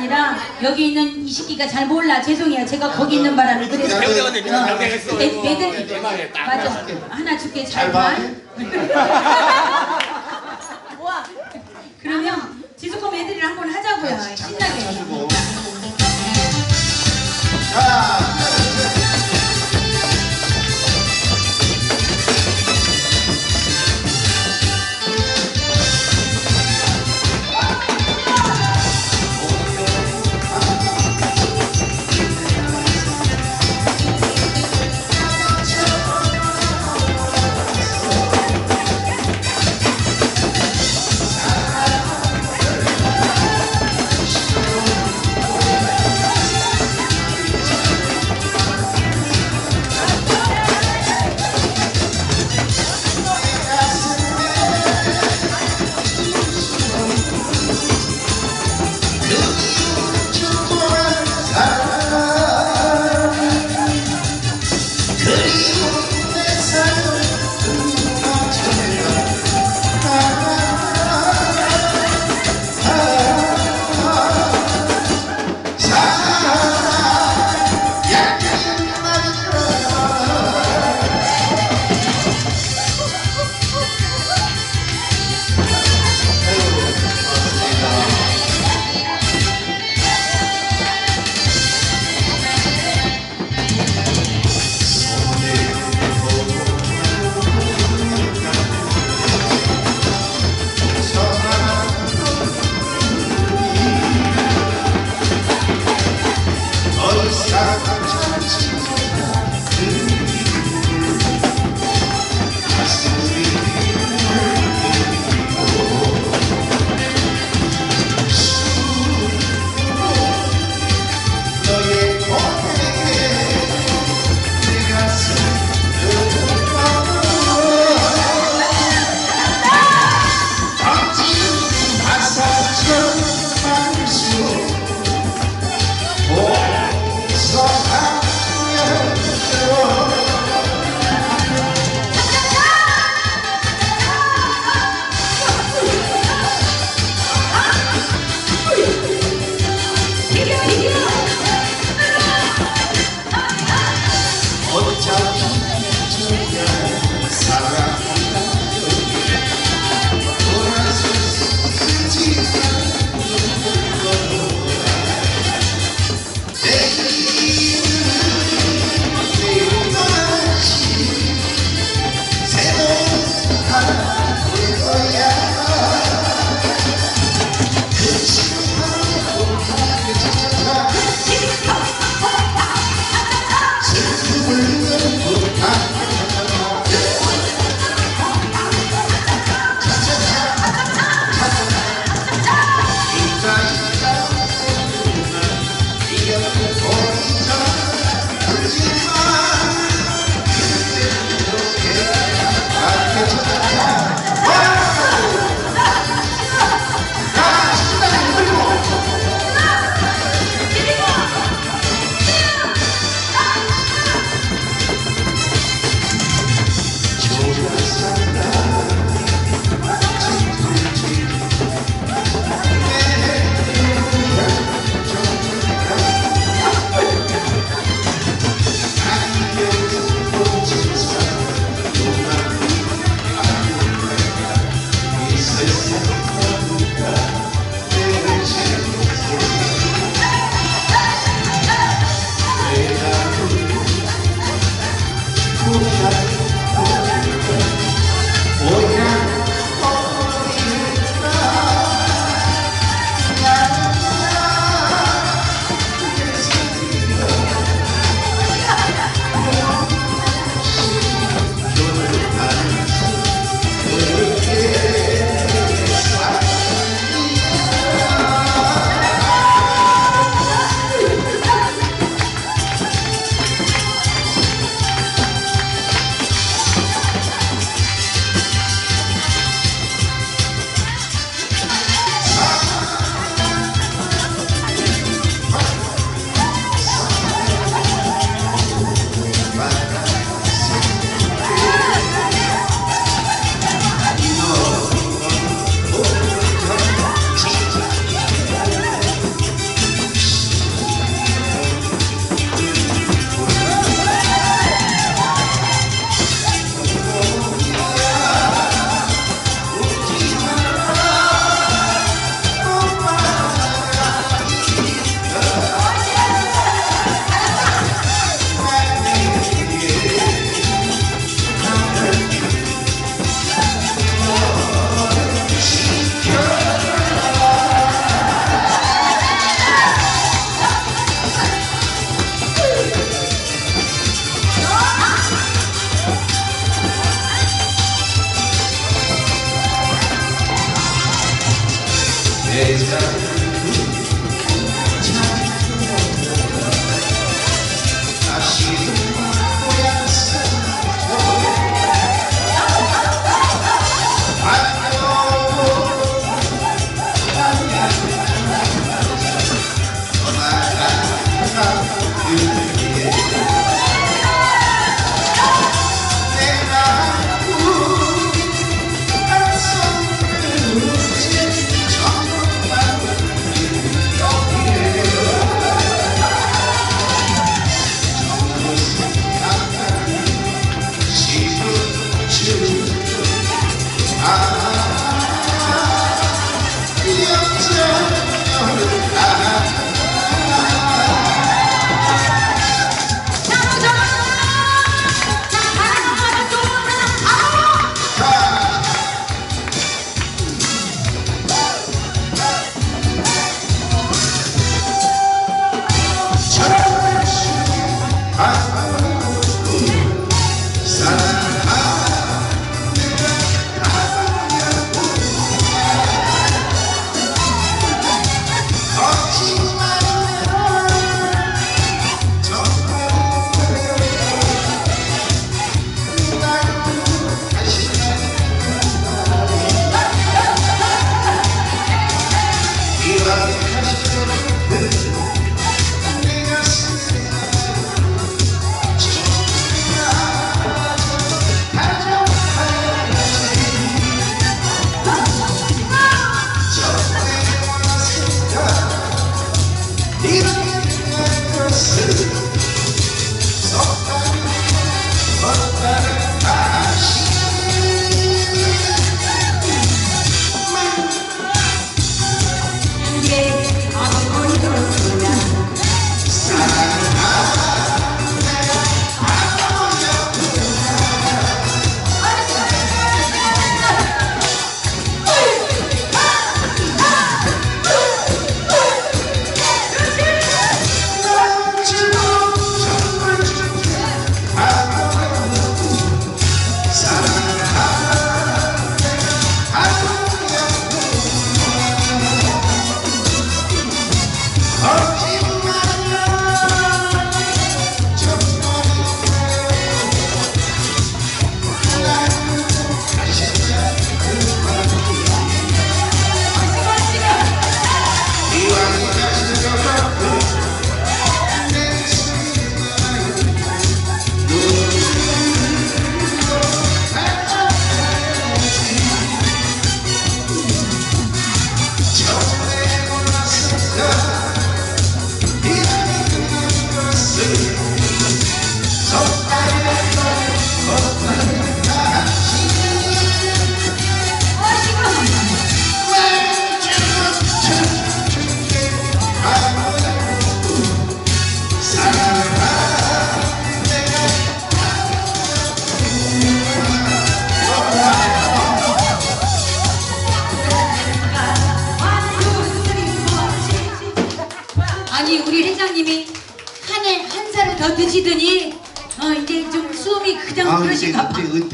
아니라 여기 있는 이 새끼가 잘 몰라 죄송해요 제가 거기 있는 바람에 그래서 어. 매- 매들 내 말에 딱 맞아. 하나 줄게 잘잘 봐. 봐. Isso é um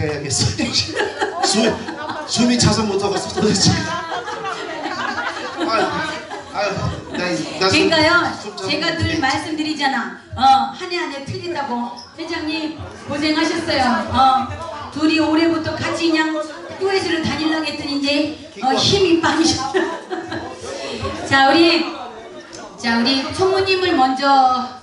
해야겠어요. 숨 숨이 차서 못하고 나나 그러니까요 제가 늘 말씀드리잖아. 어 한 해 한 해 틀린다고. 회장님 고생하셨어요. 어 둘이 올해부터 같이 그냥 듀엣으로 다니려고 했더니 이제 어, 힘이 빠지셨 자 우리 자 우리 총무님을 먼저